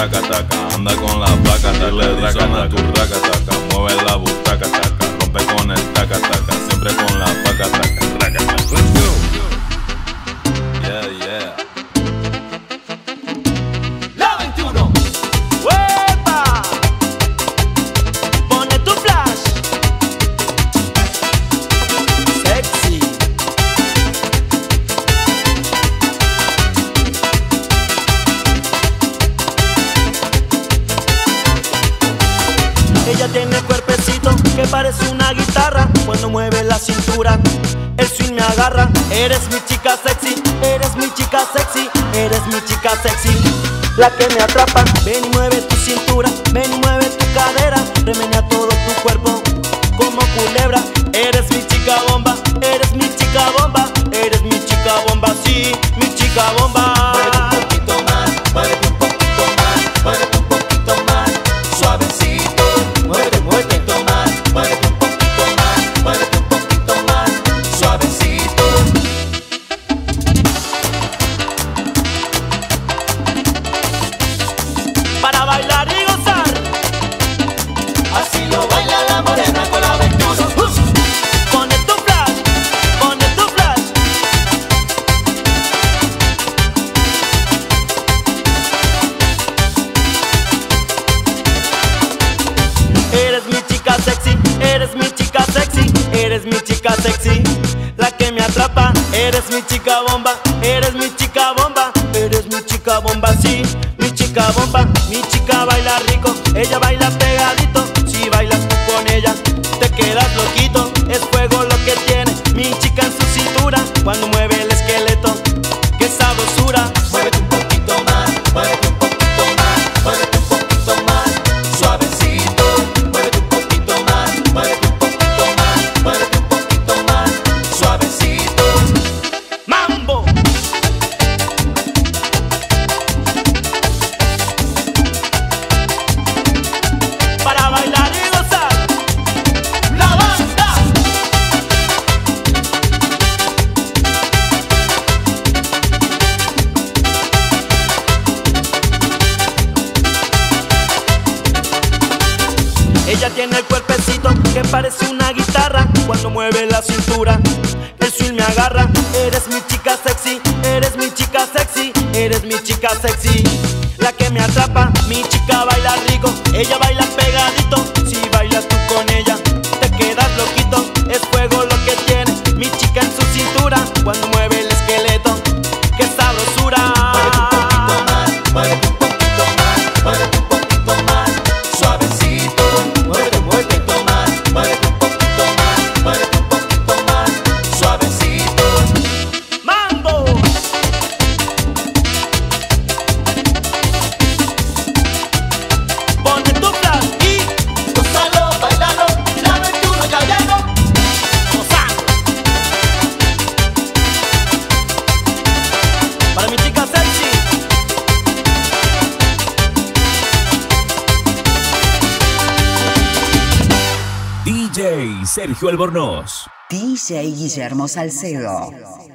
taca taca, anda con la placa, dale a tu raca taca, mueve la butaca taca, rompe con el taca taca, siempre con la placa Ella tiene cuerpecito que parece una guitarra cuando mueve la cintura. El swing me agarra. Eres mi chica sexy, eres mi chica sexy, eres mi chica sexy. La que me atrapa. Ven y mueve tu cintura, ven y mueve tu cadera, remenea todo tu cuerpo como culebra. Eres mi chica bomba, eres mi chica bomba, eres mi chica bomba, sí, mi chica bomba. Bailar y gozar. Así lo baila la morena con la 21. Pone tu flash, pone tu flash. Eres mi chica sexy, eres mi chica sexy, eres mi chica sexy, la que me atrapa. Eres mi chica bomba, eres mi chica bomba, Mi chica baila rico, ella baila pegadito. Ella tiene el cuerpecito que parece una guitarra cuando mueve la cintura. El swing me agarra. Eres mi chica sexy, eres mi chica sexy, eres mi chica sexy. La que me atrapa, mi chica baila rico, ella baila Sergio Albornoz. DJ Guillermo Salcedo.